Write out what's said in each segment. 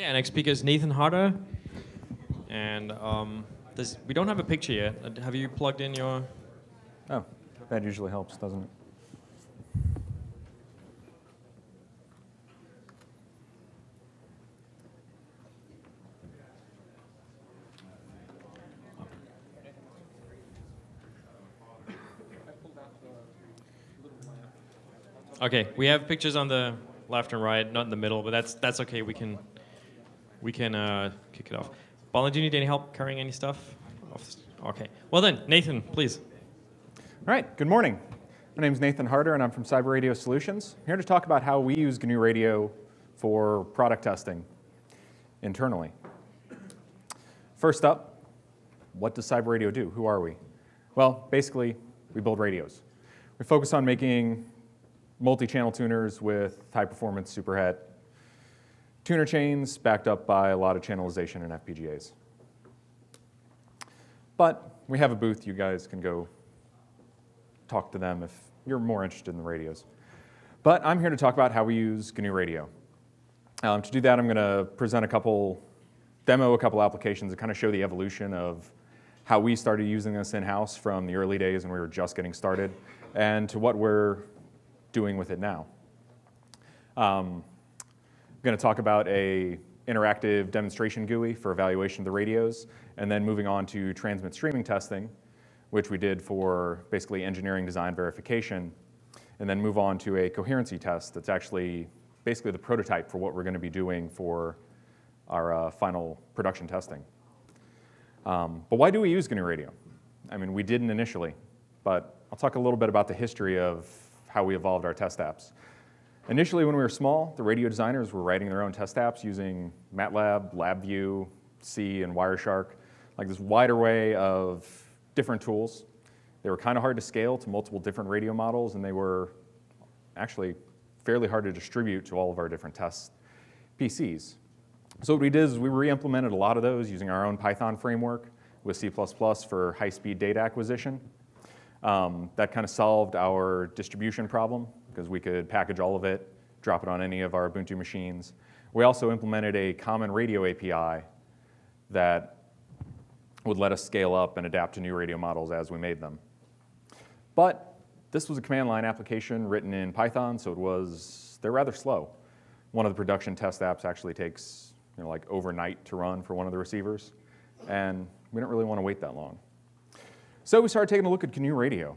Yeah, next speaker is Nathan Harter. And um, this, we don't have a picture yet. Uh, Have you plugged in your... Oh, that usually helps, doesn't it? Okay, we have pictures on the left and right, not in the middle, but that's that's okay. We can we can uh, kick it off. Bala, do you need any help carrying any stuff? Okay. Well then, Nathan, please. All right, good morning. My name is Nathan Harter, and I'm from Cyber Radio Solutions. I'm here to talk about how we use GNU Radio for product testing internally. First up, what does Cyber Radio do? Who are we? Well, basically, we build radios. We focus on making multi-channel tuners with high-performance superhet tuner chains backed up by a lot of channelization and FPGAs. But we have a booth. You guys can go talk to them if you're more interested in the radios. But I'm here to talk about how we use GNU Radio. Um, to do that, I'm going to present a couple, demo a couple applications and kind of show the evolution of how we started using this in-house from the early days when we were just getting started and to what we're doing with it now. Um, I'm going to talk about a interactive demonstration GUI for evaluation of the radios, and then moving on to transmit streaming testing, which we did for basically engineering design verification, and then move on to a coherency test that's actually basically the prototype for what we're going to be doing for our uh, final production testing. Um, but why do we use GNU Radio? I mean, we didn't initially, but I'll talk a little bit about the history of how we evolved our test apps. Initially, when we were small, the radio designers were writing their own test apps using MATLAB, LabVIEW, C, and Wireshark, like this wide array of different tools. They were kind of hard to scale to multiple different radio models, and they were actually fairly hard to distribute to all of our different test PCs. So what we did is we re-implemented a lot of those using our own Python framework with C++ for high-speed data acquisition. Um, that kind of solved our distribution problem because we could package all of it, drop it on any of our Ubuntu machines. We also implemented a common radio API that would let us scale up and adapt to new radio models as we made them. But this was a command line application written in Python, so it was, they're rather slow. One of the production test apps actually takes you know, like overnight to run for one of the receivers, and we don't really want to wait that long. So we started taking a look at GNU Radio.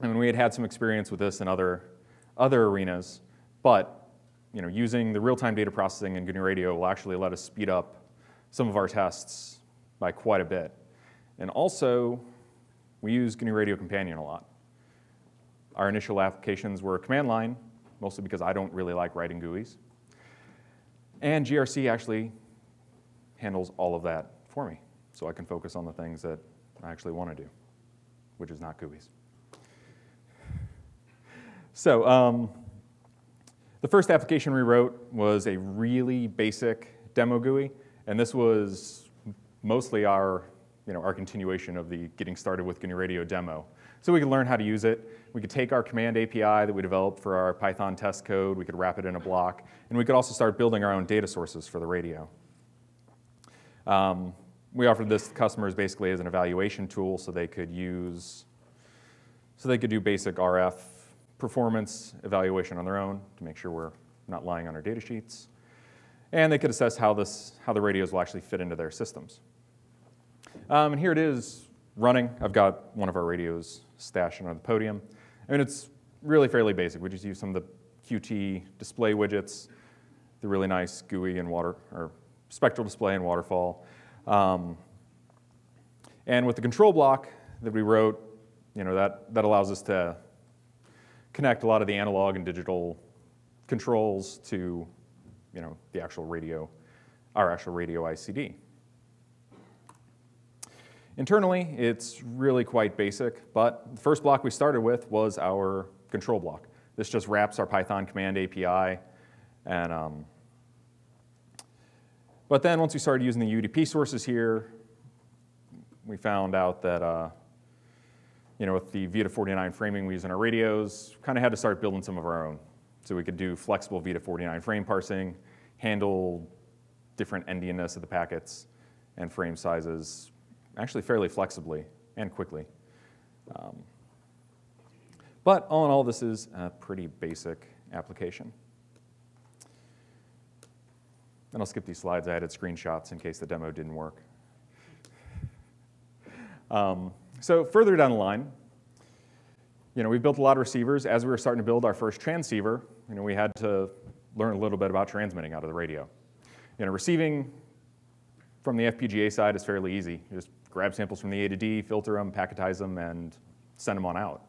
I mean, we had had some experience with this in other, other arenas, but you know, using the real-time data processing in GNU Radio will actually let us speed up some of our tests by quite a bit. And also, we use GNU Radio Companion a lot. Our initial applications were command line, mostly because I don't really like writing GUIs. And GRC actually handles all of that for me, so I can focus on the things that I actually want to do, which is not GUIs. So um, the first application we wrote was a really basic demo GUI, and this was mostly our, you know, our continuation of the getting started with GNU Radio demo. So we could learn how to use it. We could take our command API that we developed for our Python test code, we could wrap it in a block, and we could also start building our own data sources for the radio. Um, we offered this to customers basically as an evaluation tool so they could use, so they could do basic RF performance evaluation on their own to make sure we're not lying on our data sheets. And they could assess how, this, how the radios will actually fit into their systems. Um, and here it is running. I've got one of our radios stashed on the podium. I mean, it's really fairly basic. We just use some of the Qt display widgets, the really nice GUI and water, or spectral display and waterfall. Um, and with the control block that we wrote, you know, that, that allows us to connect a lot of the analog and digital controls to, you know, the actual radio, our actual radio ICD. Internally, it's really quite basic, but the first block we started with was our control block. This just wraps our Python command API. And, um, but then once we started using the UDP sources here, we found out that uh, you know, with the Vita49 framing we use in our radios, kind of had to start building some of our own. So we could do flexible Vita49 frame parsing, handle different endianness of the packets and frame sizes actually fairly flexibly and quickly. Um, but all in all, this is a pretty basic application. And I'll skip these slides. I added screenshots in case the demo didn't work. Um, so further down the line, you know, we built a lot of receivers. As we were starting to build our first transceiver, you know, we had to learn a little bit about transmitting out of the radio. You know, receiving from the FPGA side is fairly easy. You just grab samples from the A to D, filter them, packetize them, and send them on out.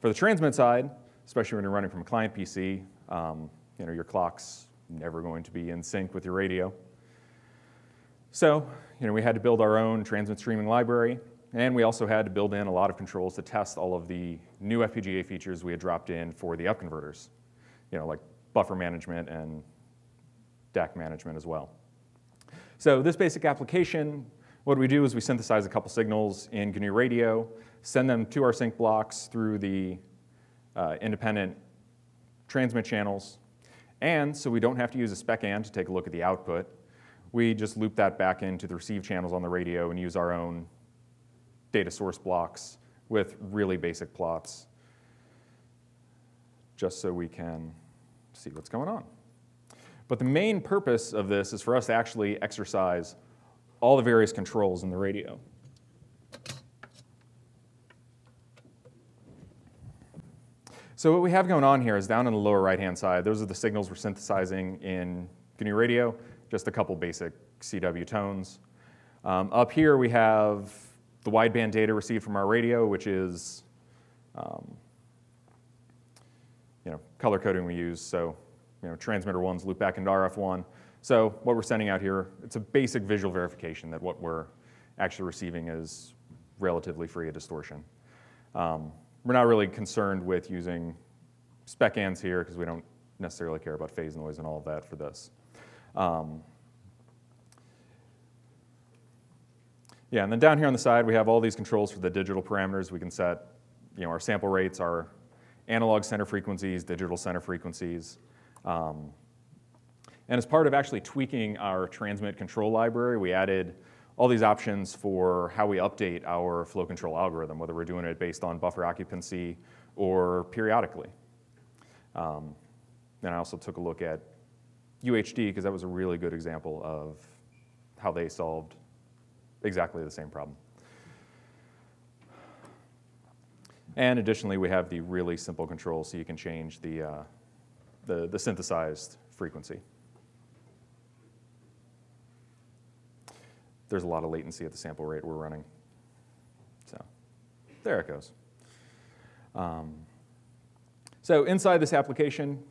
For the transmit side, especially when you're running from a client PC, um, you know, your clock's never going to be in sync with your radio. So, you know, we had to build our own transmit streaming library, and we also had to build in a lot of controls to test all of the new FPGA features we had dropped in for the upconverters, you know, like buffer management and DAC management as well. So this basic application, what we do is we synthesize a couple signals in GNU Radio, send them to our sink blocks through the uh, independent transmit channels, and so we don't have to use a spec and to take a look at the output. We just loop that back into the receive channels on the radio and use our own data source blocks with really basic plots just so we can see what's going on. But the main purpose of this is for us to actually exercise all the various controls in the radio. So what we have going on here is down in the lower right-hand side, those are the signals we're synthesizing in GNU Radio, just a couple basic CW tones. Um, up here we have the wideband data received from our radio, which is um, you know, color coding we use. So you know, transmitter ones loop back into RF1. So what we're sending out here, it's a basic visual verification that what we're actually receiving is relatively free of distortion. Um, we're not really concerned with using spec ands here because we don't necessarily care about phase noise and all of that for this. Um, Yeah, and then down here on the side, we have all these controls for the digital parameters. We can set you know, our sample rates, our analog center frequencies, digital center frequencies. Um, and as part of actually tweaking our transmit control library, we added all these options for how we update our flow control algorithm, whether we're doing it based on buffer occupancy or periodically. Um, and I also took a look at UHD because that was a really good example of how they solved exactly the same problem. And additionally, we have the really simple control so you can change the, uh, the, the synthesized frequency. There's a lot of latency at the sample rate we're running. So there it goes. Um, so inside this application,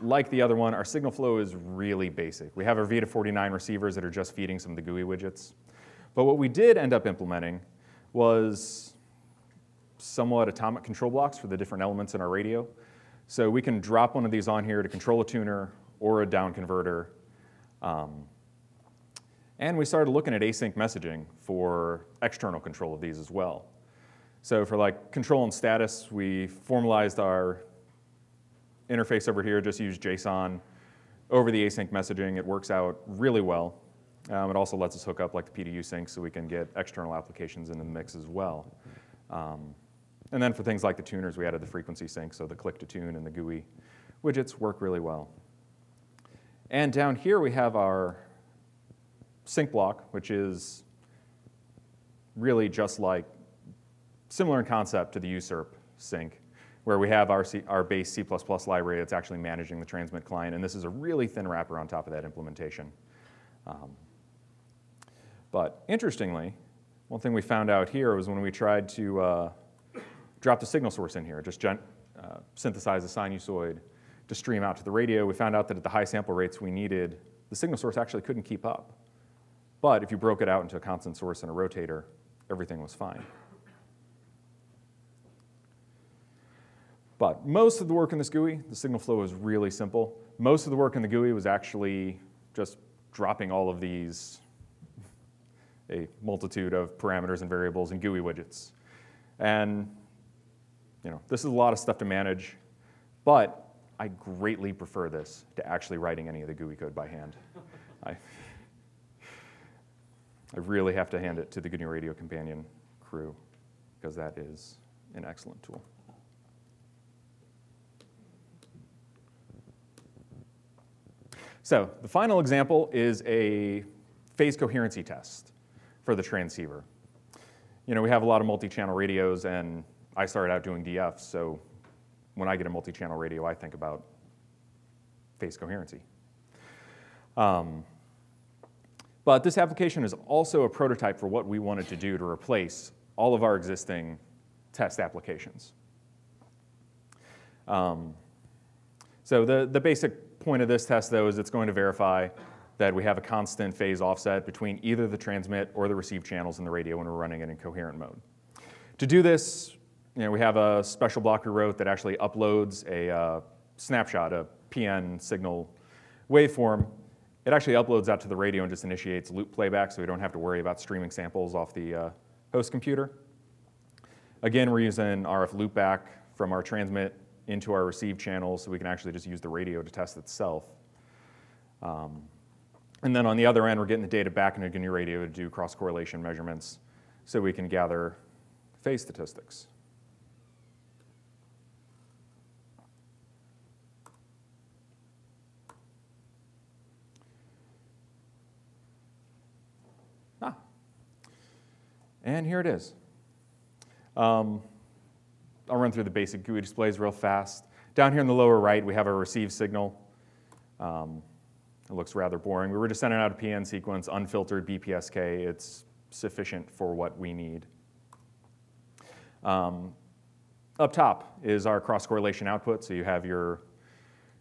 like the other one, our signal flow is really basic. We have our Vita49 receivers that are just feeding some of the GUI widgets. But what we did end up implementing was somewhat atomic control blocks for the different elements in our radio. So we can drop one of these on here to control a tuner or a down converter. Um, and we started looking at async messaging for external control of these as well. So for like control and status, we formalized our interface over here, just use JSON over the async messaging. It works out really well. Um, it also lets us hook up like the PDU sink so we can get external applications into the mix as well. Um, and then for things like the tuners, we added the frequency sink, so the click to tune and the GUI widgets work really well. And down here we have our sink block, which is really just like similar in concept to the USRP sink, where we have our, C, our base C++ library that's actually managing the transmit client, and this is a really thin wrapper on top of that implementation. Um, but interestingly, one thing we found out here was when we tried to uh, drop the signal source in here, just uh, synthesize a sinusoid to stream out to the radio, we found out that at the high sample rates we needed, the signal source actually couldn't keep up. But if you broke it out into a constant source and a rotator, everything was fine. But most of the work in this GUI, the signal flow is really simple. Most of the work in the GUI was actually just dropping all of these a multitude of parameters and variables and GUI widgets. And you know, this is a lot of stuff to manage, but I greatly prefer this to actually writing any of the GUI code by hand. I, I really have to hand it to the GNU Radio Companion crew because that is an excellent tool. So the final example is a phase coherency test for the transceiver. You know, we have a lot of multi-channel radios, and I started out doing DF, so when I get a multi-channel radio, I think about phase coherency. Um, but this application is also a prototype for what we wanted to do to replace all of our existing test applications. Um, so the, the basic point of this test, though, is it's going to verify that we have a constant phase offset between either the transmit or the receive channels in the radio when we're running it in coherent mode. To do this, you know, we have a special block we wrote that actually uploads a uh, snapshot, a PN signal waveform. It actually uploads that to the radio and just initiates loop playback so we don't have to worry about streaming samples off the uh, host computer. Again, we're using RF loopback from our transmit into our receive channels so we can actually just use the radio to test itself. Um, and then on the other end, we're getting the data back into GNU Radio to do cross-correlation measurements so we can gather phase statistics. Ah. And here it is. Um, I'll run through the basic GUI displays real fast. Down here in the lower right, we have a receive signal. Um, it looks rather boring. We were just sending out a PN sequence, unfiltered BPSK. It's sufficient for what we need. Um, up top is our cross-correlation output. So you have your,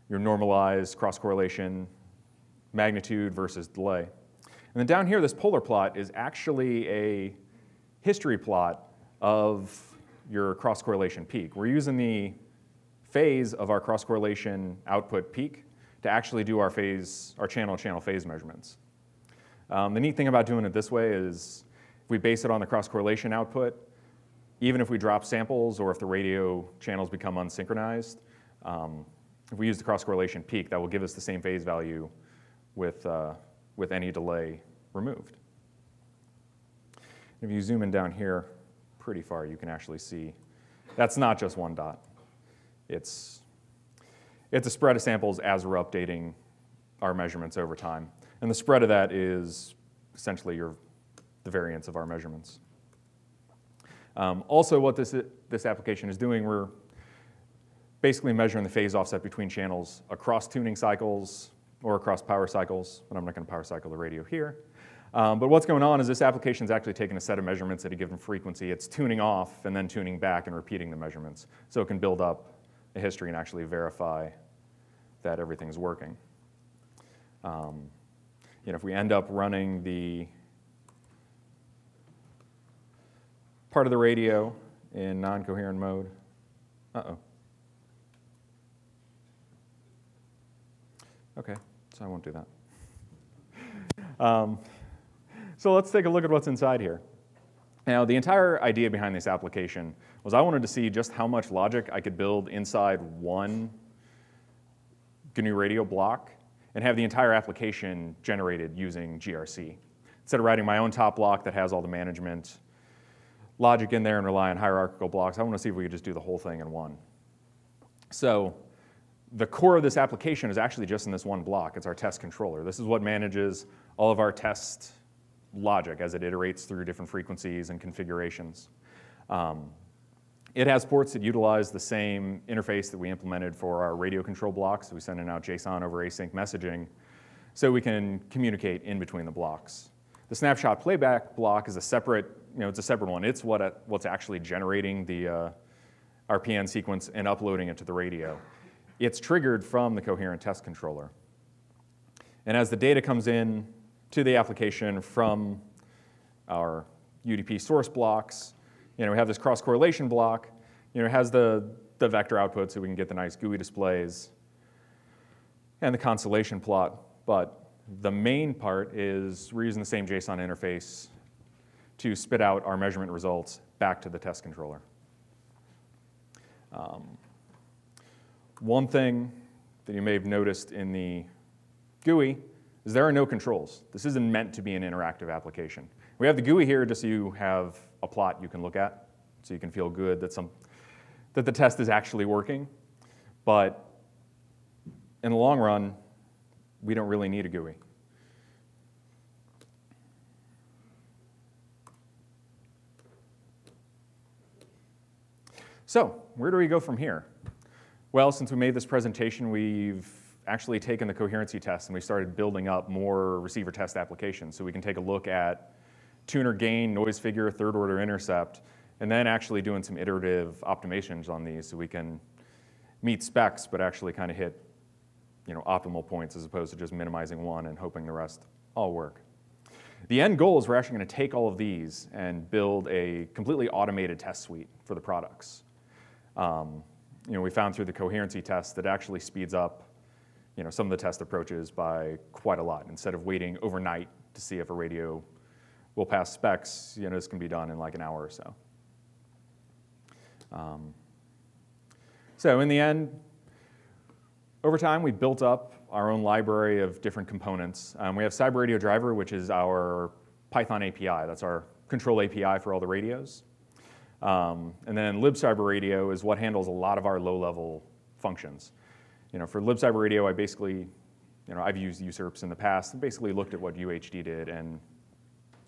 your normalized cross-correlation magnitude versus delay. And then down here, this polar plot is actually a history plot of your cross-correlation peak. We're using the phase of our cross-correlation output peak to actually do our phase, our channel-channel phase measurements. Um, the neat thing about doing it this way is if we base it on the cross-correlation output, even if we drop samples or if the radio channels become unsynchronized, um, if we use the cross-correlation peak, that will give us the same phase value with, uh, with any delay removed. If you zoom in down here, pretty far, you can actually see that's not just one dot. It's, it's a spread of samples as we're updating our measurements over time. And the spread of that is essentially your, the variance of our measurements. Um, also, what this, this application is doing, we're basically measuring the phase offset between channels across tuning cycles or across power cycles, but I'm not going to power cycle the radio here. Um, but what's going on is this application is actually taking a set of measurements at a given frequency. It's tuning off and then tuning back and repeating the measurements. So it can build up a history and actually verify that everything's working. Um, you know, if we end up running the part of the radio in non-coherent mode, uh-oh. Okay, so I won't do that. Um, so let's take a look at what's inside here. Now, the entire idea behind this application was I wanted to see just how much logic I could build inside one GNU radio block and have the entire application generated using GRC. Instead of writing my own top block that has all the management logic in there and rely on hierarchical blocks, I want to see if we could just do the whole thing in one. So the core of this application is actually just in this one block. It's our test controller. This is what manages all of our test logic as it iterates through different frequencies and configurations. Um, it has ports that utilize the same interface that we implemented for our radio control blocks. So we send out JSON over async messaging so we can communicate in between the blocks. The snapshot playback block is a separate, you know, it's a separate one. It's what, what's actually generating the uh, RPN sequence and uploading it to the radio. It's triggered from the coherent test controller. And as the data comes in to the application from our UDP source blocks. You know, we have this cross-correlation block. You know, it has the, the vector output so we can get the nice GUI displays and the constellation plot. But the main part is we're using the same JSON interface to spit out our measurement results back to the test controller. Um, one thing that you may have noticed in the GUI is there are no controls. This isn't meant to be an interactive application. We have the GUI here just so you have a plot you can look at, so you can feel good that, some, that the test is actually working. But in the long run, we don't really need a GUI. So, where do we go from here? Well, since we made this presentation, we've actually taken the coherency test and we started building up more receiver test applications. So we can take a look at tuner gain, noise figure, third order intercept, and then actually doing some iterative optimizations on these so we can meet specs but actually kind of hit you know, optimal points as opposed to just minimizing one and hoping the rest all work. The end goal is we're actually going to take all of these and build a completely automated test suite for the products. Um, you know, we found through the coherency test that actually speeds up you know, some of the test approaches by quite a lot. Instead of waiting overnight to see if a radio will pass specs, you know, this can be done in like an hour or so. Um, so in the end, over time, we built up our own library of different components. Um, we have Cyber Radio Driver, which is our Python API. That's our control API for all the radios. Um, and then libcyber is what handles a lot of our low-level functions. You know, for libcyber radio, I basically, you know, I've used USRPs in the past and basically looked at what UHD did and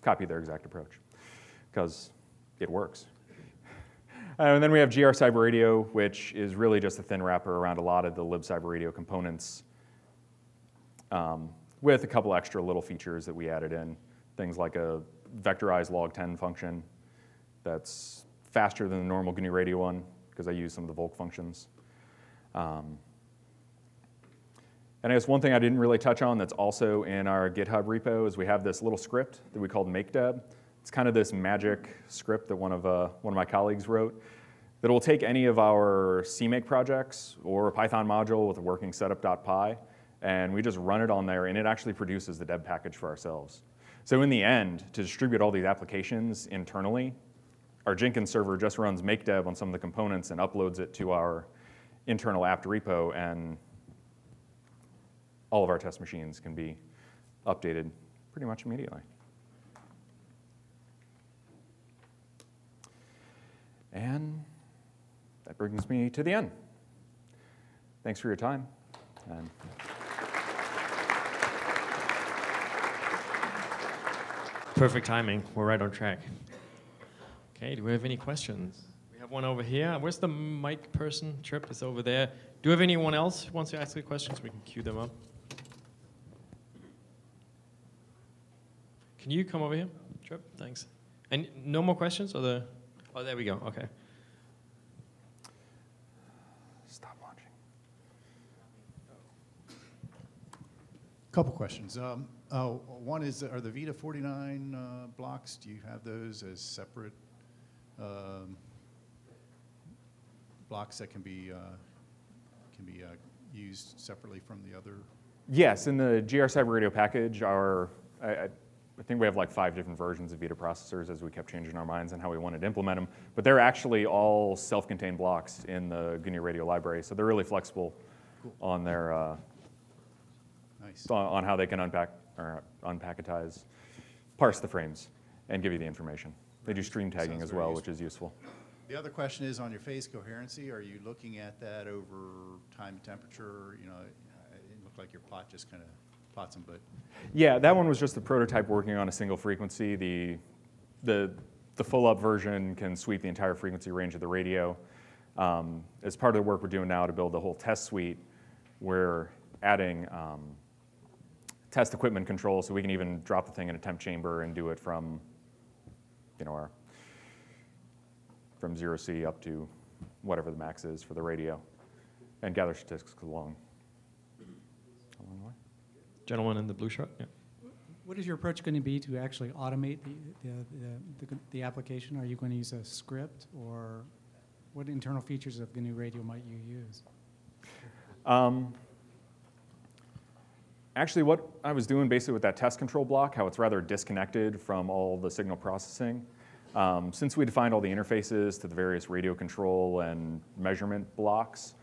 copied their exact approach because it works. And then we have GR Cyber Radio, which is really just a thin wrapper around a lot of the libcyber radio components um, with a couple extra little features that we added in. Things like a vectorized log10 function that's faster than the normal GNU Radio one because I use some of the Volk functions. Um, and I guess one thing I didn't really touch on that's also in our GitHub repo is we have this little script that we called MakeDeb. It's kind of this magic script that one of, uh, one of my colleagues wrote that will take any of our CMake projects or a Python module with a working setup.py, and we just run it on there, and it actually produces the deb package for ourselves. So in the end, to distribute all these applications internally, our Jenkins server just runs makedeb on some of the components and uploads it to our internal apt repo, and all of our test machines can be updated pretty much immediately. And that brings me to the end. Thanks for your time. And Perfect timing. We're right on track. Okay, do we have any questions? We have one over here. Where's the mic person? Trip is over there. Do we have anyone else who wants to ask a question so we can queue them up? Can you come over here? Trip, thanks. And no more questions? Or the, oh, there we go. Okay. stop watching. Couple questions. Um, oh, one is, are the Vita 49 uh, blocks, do you have those as separate um, blocks that can be, uh, can be uh, used separately from the other? Yes, in the GR Cyber Radio package, our, I, I, I think we have like five different versions of Vita processors as we kept changing our minds on how we wanted to implement them. But they're actually all self-contained blocks in the GNU Radio library, so they're really flexible Cool. on their uh, Nice. on, on how they can unpack or unpacketize, parse the frames, and give you the information. They do stream tagging Sounds as well, which is useful. The other question is on your phase coherency, are you looking at that over time and temperature? You know, it looked like your plot just kind of plots them, but Yeah, that one was just the prototype working on a single frequency. The, the, the full up version can sweep the entire frequency range of the radio. Um, as part of the work we're doing now to build the whole test suite, we're adding um, test equipment control so we can even drop the thing in a temp chamber and do it from, you know, our, from zero C up to whatever the max is for the radio and gather statistics along. Gentleman in the blue shirt? Yeah. What is your approach going to be to actually automate the, the, the, the, the application? Are you going to use a script or what internal features of GNU Radio might you use? Um, actually, what I was doing basically with that test control block, how it's rather disconnected from all the signal processing. Um, since we defined all the interfaces to the various radio control and measurement blocks,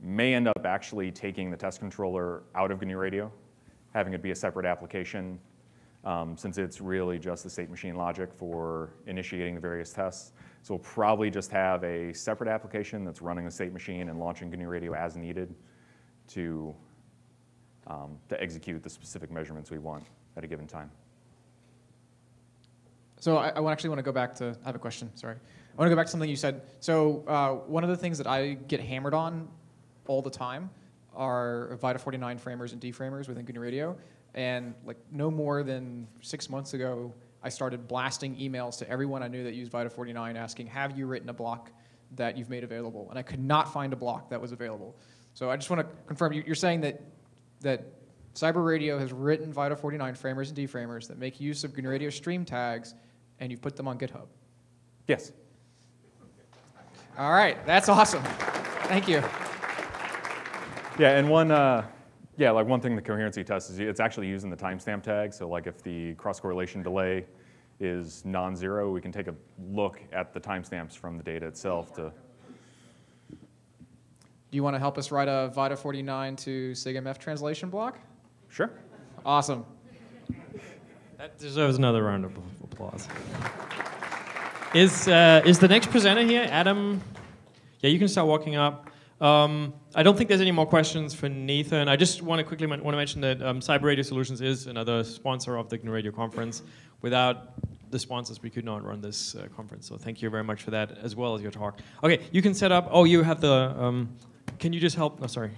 may end up actually taking the test controller out of GNU Radio, having it be a separate application um, since it's really just the state machine logic for initiating the various tests. So we'll probably just have a separate application that's running the state machine and launching GNU Radio as needed to, um, to execute the specific measurements we want at a given time. So I, I actually want to go back to. I have a question. Sorry, I want to go back to something you said. So uh, one of the things that I get hammered on all the time are Vita 49 framers and deframers within GNU Radio. And like no more than six months ago, I started blasting emails to everyone I knew that used Vita 49, asking, "Have you written a block that you've made available?" And I could not find a block that was available. So I just want to confirm. you- You're saying that that Cyber Radio has written Vita 49 framers and deframers that make use of GNU Radio stream tags, and you've put them on GitHub. Yes. All right, that's awesome. Thank you. Yeah, and one, uh, yeah, like one thing the coherency test is it's actually using the timestamp tag. So like if the cross correlation delay is non-zero, we can take a look at the timestamps from the data itself to. Do you want to help us write a Vita 49 to SIGMF translation block? Sure. Awesome. That deserves another round of applause. Is uh, is the next presenter here, Adam? Yeah, you can start walking up. Um, I don't think there's any more questions for Nathan. I just want to quickly want to mention that um, Cyber Radio Solutions is another sponsor of the GNU Radio conference. Without the sponsors, we could not run this uh, conference. So thank you very much for that, as well as your talk. Okay, you can set up. Oh, you have the. Um, can you just help? No, sorry.